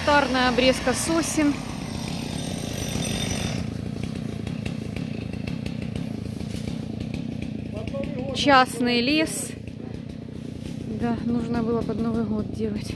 Санитарная обрезка сосен. Частный лес. Да, нужно было под Новый год делать.